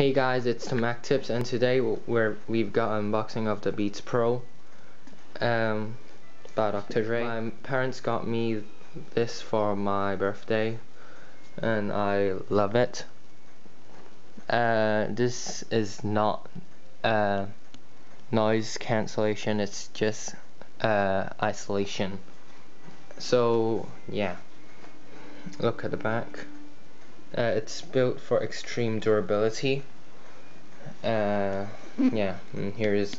Hey guys, it's TehMacTipz, and today we're we've got unboxing of the Beats Pro um, by Dr. Dre. My parents got me this for my birthday, and I love it. Uh, this is not uh, noise cancellation; it's just uh, isolation. So yeah, look at the back. Uh, it's built for extreme durability. Uh, yeah, and here is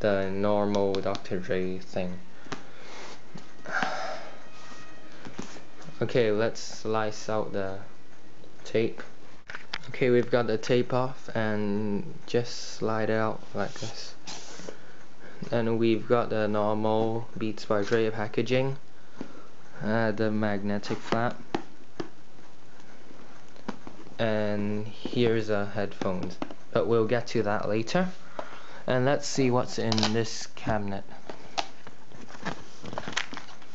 the normal Dr. Dre thing. Okay, let's slice out the tape. Okay, we've got the tape off and just slide it out like this. And we've got the normal Beats by Dre packaging, uh, the magnetic flap and here's a headphones but we'll get to that later. And let's see what's in this cabinet.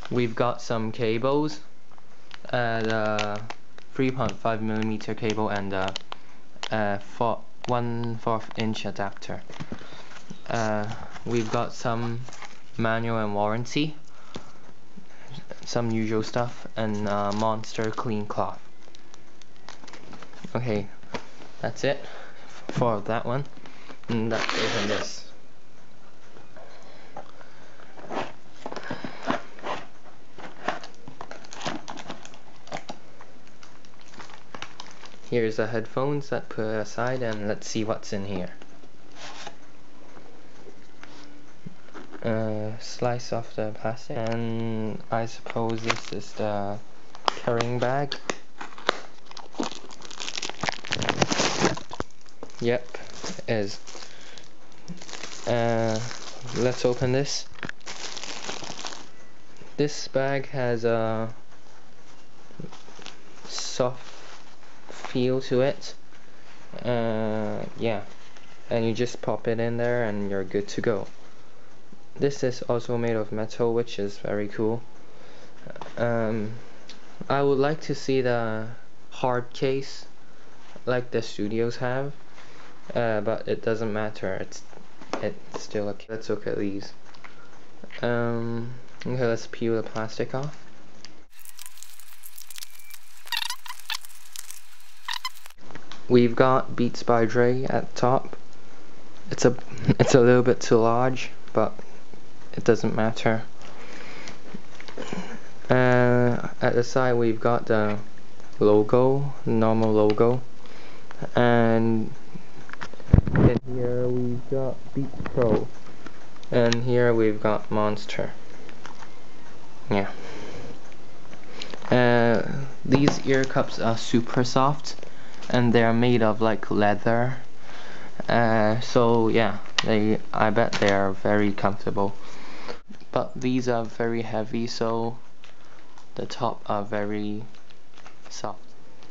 We've got some cables uh, the 3.5 millimeter cable and a, a four, inch adapter. Uh, we've got some manual and warranty some usual stuff and monster clean cloth okay that's it for that one. And let's open this. Here's the headphones that put aside and let's see what's in here. Uh, slice off the plastic and I suppose this is the carrying bag Yep, is. Uh, let's open this. This bag has a soft feel to it. Uh, yeah, and you just pop it in there and you're good to go. This is also made of metal, which is very cool. Um, I would like to see the hard case like the studios have uh, but it doesn't matter. It's it's still okay. Let's look at these. Um, okay let's peel the plastic off. We've got Beats by Dre at the top. It's a it's a little bit too large but it doesn't matter. Uh, at the side we've got the logo normal logo. And and here we've got Beats Pro. And here we've got Monster. Yeah. Uh, these ear cups are super soft and they're made of like leather. Uh, so yeah they I bet they are very comfortable. But these are very heavy so the top are very soft.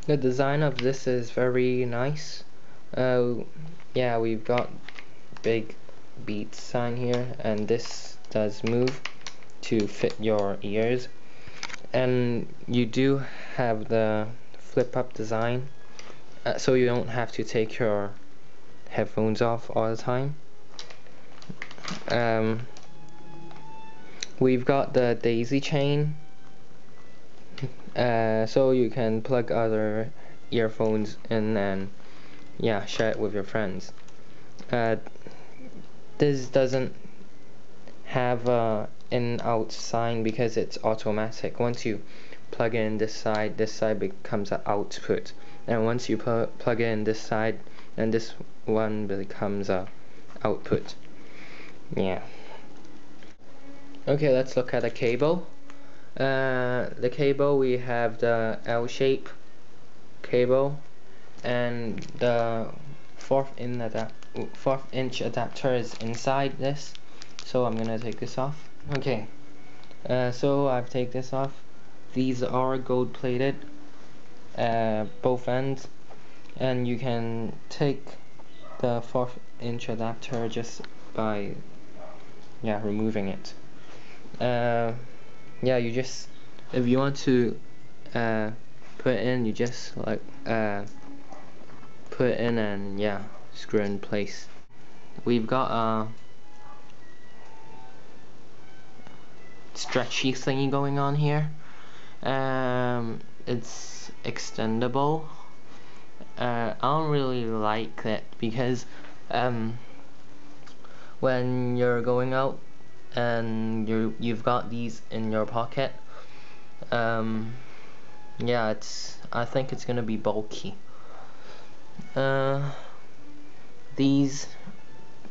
The design of this is very nice. Uh, yeah we've got big beats sign here and this does move to fit your ears. And you do have the flip up design uh, so you don't have to take your headphones off all the time. Um, we've got the daisy chain uh, so you can plug other earphones in and yeah share it with your friends. Uh, this doesn't have a in out sign because it's automatic. Once you plug in this side this side becomes an output. And once you pl plug in this side then this one becomes a output. Yeah. Okay let's look at the cable. Uh, the cable we have the L shape cable and the fourth in that fourth inch adapter is inside this. So I'm gonna take this off. Okay. Uh, so I've taken this off. These are gold plated uh, both ends. And you can take the fourth inch adapter just by yeah removing it. Uh, yeah you just if you want to uh, put in you just like uh, put in and yeah screw in place. We've got a stretchy thingy going on here. Um, it's extendable. Uh, I don't really like it because um, when you're going out and you you've got these in your pocket um, yeah it's I think it's gonna be bulky uh, these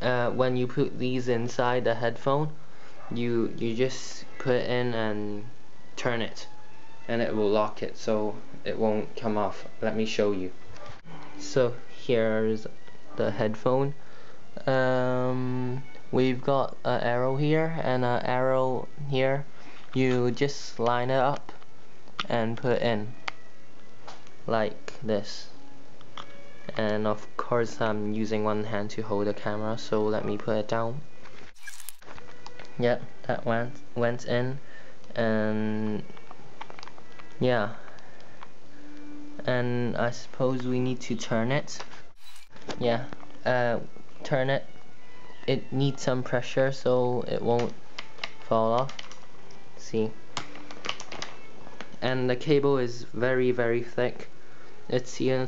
uh, when you put these inside the headphone you you just put in and turn it and it will lock it so it won't come off. Let me show you. So here's the headphone. Um, we've got an arrow here and an arrow here. You just line it up and put in like this and of course I'm using one hand to hold the camera so let me put it down. Yep that went went in and yeah. And I suppose we need to turn it. Yeah uh, turn it. It needs some pressure so it won't fall off. See? And the cable is very very thick it's here in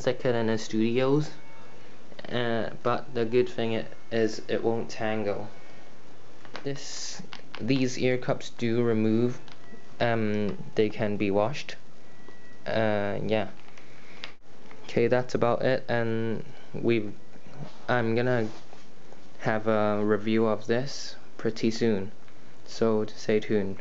the studios uh, but the good thing it is it won't tangle. This these ear cups do remove um, they can be washed. Uh, yeah. Okay that's about it and we I'm gonna have a review of this pretty soon. So stay tuned